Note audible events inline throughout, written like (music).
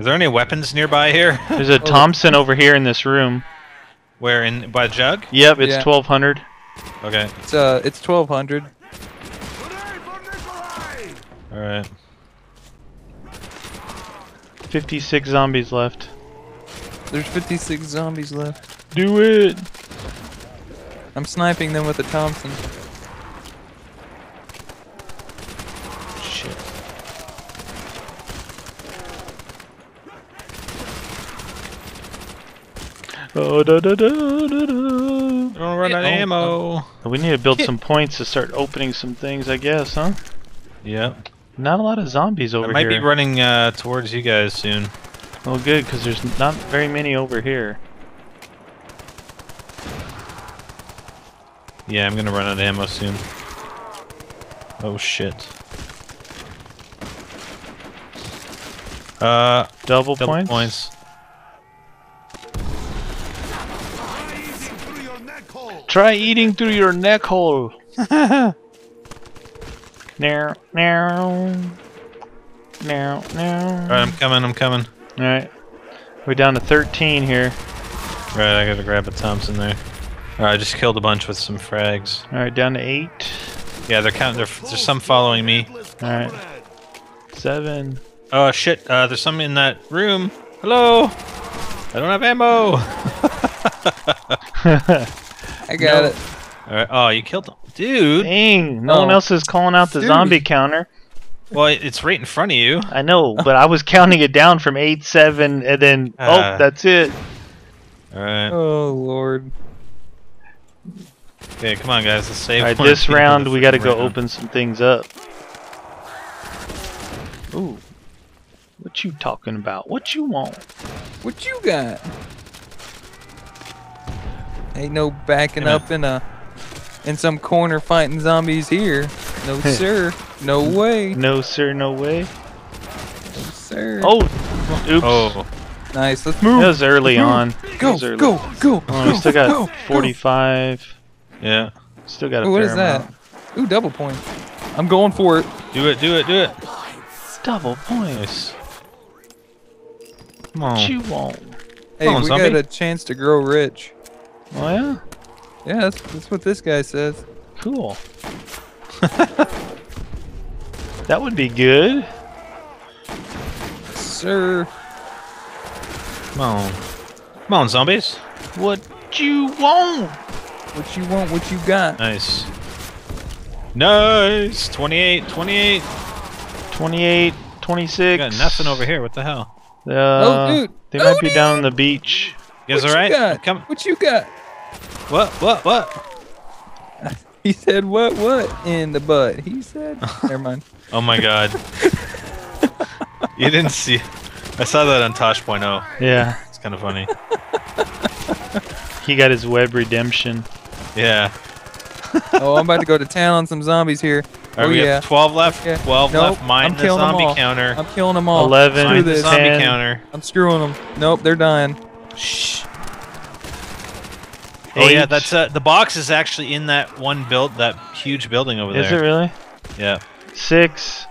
Is there any weapons nearby here? (laughs) There's a Thompson over here in this room. Where in by jug? Yep, it's Yeah. 1200. Okay. It's uh, it's 1200. All right. 56 zombies left. There's 56 zombies left. Do it. I'm sniping them with a Thompson. Oh, da, da, da, da, da. Don't run out of Oh, ammo. We need to build some points to start opening some things, I guess, huh? Yep. Not a lot of zombies over here. I might here. be running uh, towards you guys soon. well, good, because there's not very many over here. Yeah, I'm gonna run out of ammo soon. Oh shit. Uh, Double, double points? points. Try eating through your neck hole. (laughs) Now, now, now, Alright, now. I'm coming, I'm coming. Alright. We're down to 13 here. Right, I gotta grab a Thompson there. Alright, I just killed a bunch with some frags. Alright, down to 8. Yeah, they're counting. There's some following me. Alright. 7. Oh shit! Uh, there's some in that room. Hello. I don't have ammo. (laughs) (laughs) I got it. All right. Oh, you killed them, dude. Dang, no one Oh. else is calling out the Dude. zombie counter. Well, it's right in front of you. (laughs) I know, but I was counting it down from 8, 7, and then, Uh. oh, that's it. All right. Oh lord. Okay, come on, guys. Let's save. Alright, this round we gotta go round. open some things up. Ooh. What you talking about? What you want? What you got? Ain't no backing Yeah. up in a in some corner fighting zombies here. No sir. No way. No, sir, no way. No sir. Oh, oops. Oh, nice. Let's move. That move. was early Move. on. Go, was early. go, go, Oh, go, we still got go, go. 45. yeah. Still got a Ooh, what fair is that? amount. Ooh, double point. I'm going for it. Do it. Do it. Do it. Double points. Come on. you want? Hey, Come on, we zombie. got a chance to grow rich. Oh yeah, Yeah, that's, that's what this guy says. cool. (laughs) that would be good. Sir. Come on. Come on, zombies. What you want? What you want, what you got? Nice. Nice. 28. 28. 28, 26. Got nothing over here. What the hell? Uh, Oh, dude. They Oh, might be dude. down on the beach. You guys what all right? You got? What you got? What? What? What? (laughs) He said what what in the butt. He said (laughs) Never mind. Oh my god. you didn't see. I saw that on Tosh.0. Yeah, It's kind of funny. he got his web redemption. Yeah. (laughs) Oh, I'm about to go to town on some zombies here. All right, oh we yeah. have 12 left. Yeah. 12 Nope, left. Mine I'm the killing 'em zombie all. counter. I'm killing them all. 11, Mine the this. zombie 10. counter. I'm screwing them. Nope, they're dying. Shh. Oh yeah, that's uh, the box is actually in that one built that huge building over Is it really? Yeah. Six.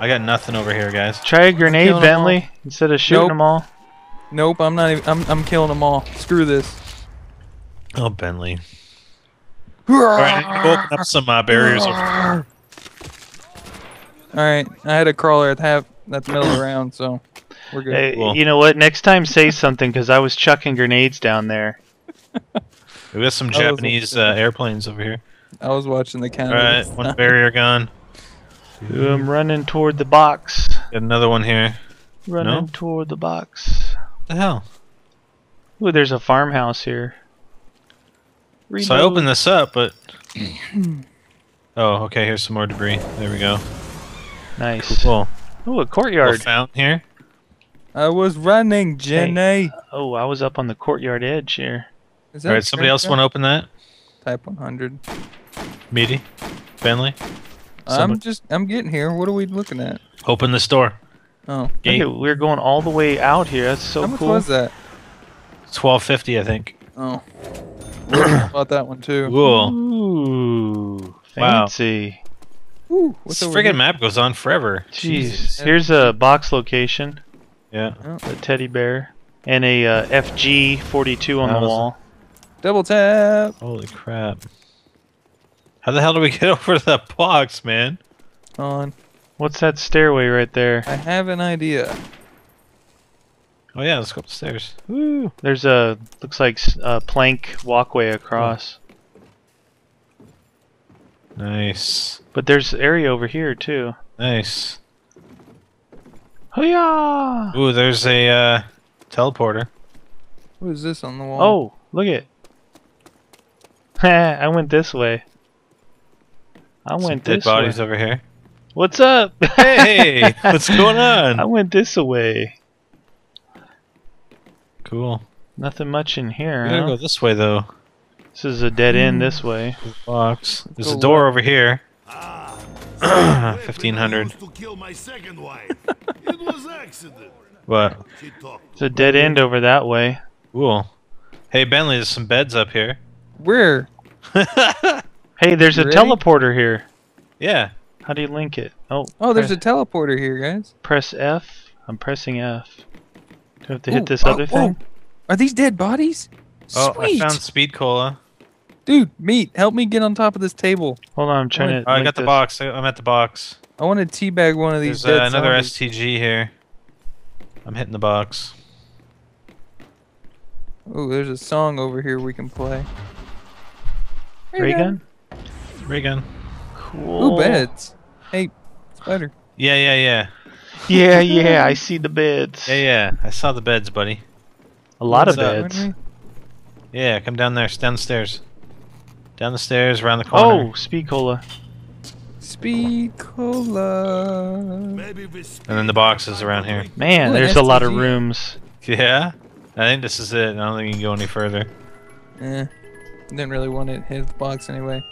I got nothing over here, guys. Try a grenade, killing 'em Bentley, instead of shooting Nope. them all. Nope, I'm not even I'm I'm killing them all. Screw this. Oh, Bentley. (laughs) All right, I need to open up some uh, barriers over (laughs) here. Alright, I had a crawler at half at the middle of the round, so we're good. Hey, Cool. you know what? Next time, say something, because I was chucking grenades down there. (laughs) We got some Japanese uh, airplanes over here. I was watching the All counter. right, one barrier gone. Ooh, I'm running toward the box. Got another one here. Running No? toward the box. What the hell? Ooh, there's a farmhouse here. So I Reload. opened this up, but. (clears throat) oh, okay. Here's some more debris. There we go. Nice. Cool. Ooh, a Little courtyard. fountain here. I was running, Jenny. Oh, I was up on the courtyard edge here. Is that All right, somebody else want to open that? Type 100. Meaty, Bentley, I'm just I'm getting here. What are we looking at? open this door. Oh, Okay, we're going all the way out here. That's so how much cool. was that? Twelve fifty, I think. Oh, about that one too. (coughs) Cool. Ooh, Wow. fancy. Ooh, This what's over friggin' map goes on forever. Jeez. Jesus. Here's a box location. Yeah. A teddy bear. And a uh, FG42 on That the was- wall. Double tap. Holy crap. How the hell do we (laughs) get over to that box, man? On. What's that stairway right there? I have an idea. Oh yeah, let's go upstairs. Woo. There's a looks like a plank walkway across. Nice. But there's area over here too. Nice. Hoo-yah! Ooh, there's a uh, teleporter. What is this on the wall? Oh, look at it. (laughs) I went this way. I Some went dead this bodies way. over here. What's up? Hey, (laughs) what's going on? I went this way. Cool. Nothing much in We here. gotta huh? go this way though. This is a dead end Hmm. this way. Box. There's Go a door over here. (coughs) Ah, 1500. To kill my second wife. it was accident. What? It's a dead end over that way. Cool. Hey Bentley, there's some beds up here. Where? (laughs) Hey, there's a Ready? teleporter here. yeah. How do you link it? Oh, Oh, there's a teleporter here, guys. press F. I'm pressing F. Do I have to Ooh, hit this oh, other whoa. thing? Are these dead bodies? Oh, Sweet. I found speed cola. Dude, meat, help me get on top of this table. Hold on, I'm trying to. Oh, I got the this. box. I- I'm at the box. I want to teabag one of these There's uh, another zombies. STG here. I'm hitting the box. Oh, there's a song over here we can play. Ray gun? Ray gun. Cool. Ooh, beds. Hey, spider. Yeah, yeah, yeah. Yeah, (laughs) yeah, I see the beds. Yeah, yeah. I saw the beds, buddy. A lot of What's up? beds. Aren't Yeah, come down there. Down the stairs. Down the stairs, around the corner. Oh, speed cola. Speed cola. And then the boxes around here. Man, Ooh, an there's a lot of rooms. Yeah? I think this is it. I don't think you can go any further. Eh, didn't really want to hit the box anyway.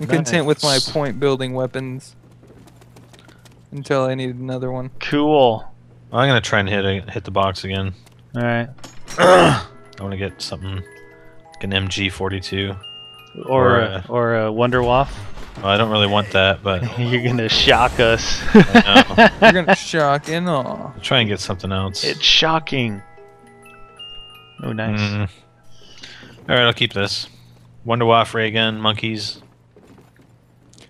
I'm content with my point building weapons. Until I need another one. Cool. I'm gonna try and hit a, hit the box again. All right. (clears throat) I want to get something like an MG42. Or Or, a, uh, or a Wonder Waff. Well, I don't really want that, but (laughs) You're gonna shock us. I (laughs) You're gonna shock and awe. I'll try and get something else. it's shocking. Oh, nice. Mm. All right, I'll keep this. Wonder Waff ray gun, monkeys.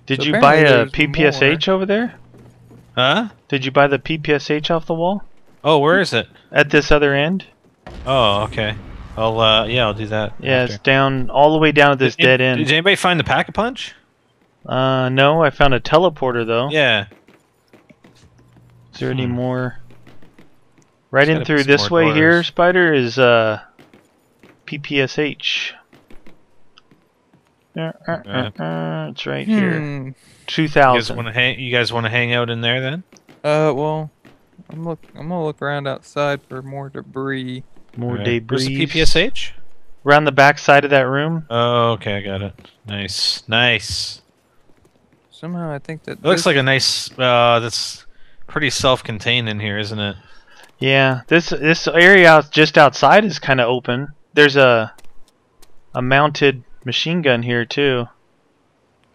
Did So you buy a apparently there's PPSH over there? Huh? Did you buy the PPSH off the wall Oh, where is it? at this other end? Oh, okay. I'll uh, yeah, I'll do that. Yeah, after. it's down all the way down at this Did- dead Did end. anybody find the pack a punch? Uh, no, I found a teleporter though. Yeah. Is there any Hmm. more? Right There's in gotta be through some this more way here. Spider, is uh PPSH. Uh, uh, uh, uh, It's right here. Hmm. Two You guys want to hang? You guys want to hang out in there then? Uh, well, I'm look. I'm gonna look around outside for more debris. More Alright. debris. Where's the PPSH? Around the back side of that room. Oh, okay, I got it. Nice, nice. Somehow I think that It looks like a nice. Uh, that's pretty self-contained in here, isn't it? Yeah, this this area out just outside is kind of open. There's a a mounted machine gun here too.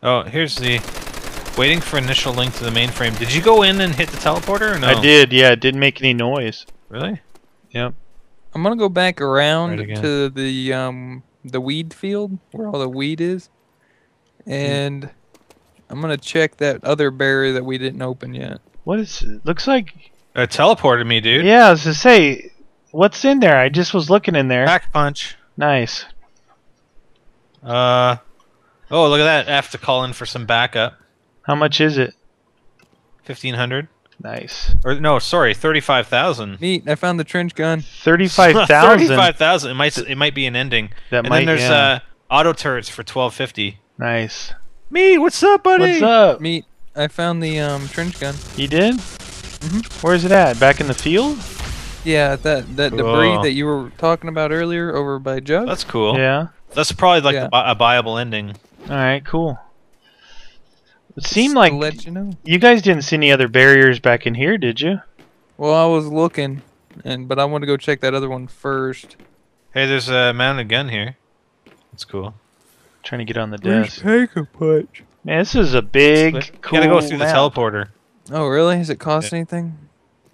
Oh, here's the. Waiting for initial link to the mainframe. Did you go in and hit the teleporter or no? I did. Yeah, it didn't make any noise. Really? Yep. I'm gonna go back around Right to the um the weed field where all the weed is, and I'm gonna check that other barrier that we didn't open yet. What is? Looks like. It teleported me, dude. Yeah, I was to say, what's in there? I just was looking in there. Pack punch. Nice. Uh. Oh, look at that. I have to call in for some backup. How much is it? Fifteen hundred. Nice. Or no, sorry, thirty-five thousand. Neat. I found the trench gun. Thirty-five thousand. (laughs) Thirty-five thousand. It might. It might be an ending. That and might. then there's yeah. uh auto turrets for twelve fifty. nice. Me, what's up, buddy? What's up? Meat. I found the um trench gun. You did? Mhm. Where's it at? Back in the field? Yeah, that that debris Cool. that you were talking about earlier over by Jug. That's cool. Yeah. That's probably like Yeah. a, bi- a viable ending. All right. Cool. It Just seemed to like let you know. you guys didn't see any other barriers back in here, did you? Well, I was looking, and but I want to go check that other one first. Hey, there's a mounted gun here. That's cool. Trying to get on the desk. Take a punch. Man, this is a big, you cool gotta go through map. the teleporter. Oh, really? Does it cost Yeah. anything?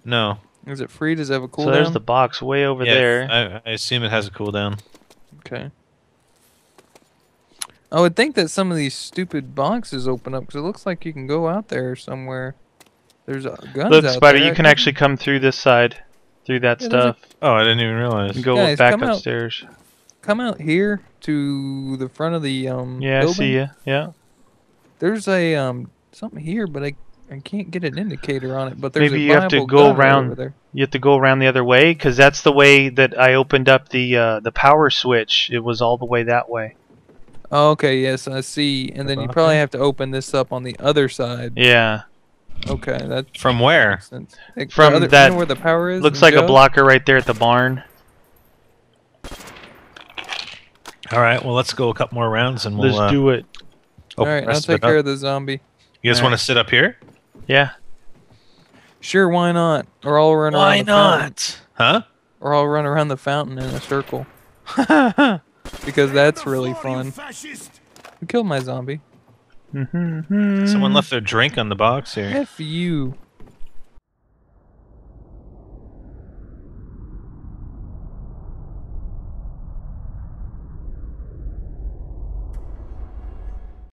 No. Is it free? Does it have a cooldown? so there's the box way over Yeah, there. I, I assume it has a cooldown. Okay. I would think that some of these stupid boxes open up because it looks like you can go out there somewhere. There's uh, guns Look, out Spider, there. you can actually come through this side, through that Yeah, there's a- stuff, Oh, I didn't even realize. and go Guys, back come out. upstairs. come out here to the front of the um. Yeah, I see you. Yeah. There's a um something here, but I I can't get an indicator on it. But there's Maybe a you have to go around- there. You have to go around the other way because that's the way that I opened up the uh, the power switch. It was all the way that way. Oh, okay, yes, I see. And then you probably have to open this up on the other side. Yeah. Okay, that From where? makes. Like, From other- you that- know where the power is. Looks in like a blocker right there at the barn. All right. Well, let's go a couple more rounds and we'll. Let's uh, do it. All open I'll take it up. care of the zombie. You guys All want right. to sit up here? Yeah. Sure, why not? Or I'll run around. Why the fountain. not? Huh? Or I'll run around the fountain in a circle (laughs) because that's really fun. fascist! Who killed my zombie? Mm-hmm. Someone left their drink on the box here. F you.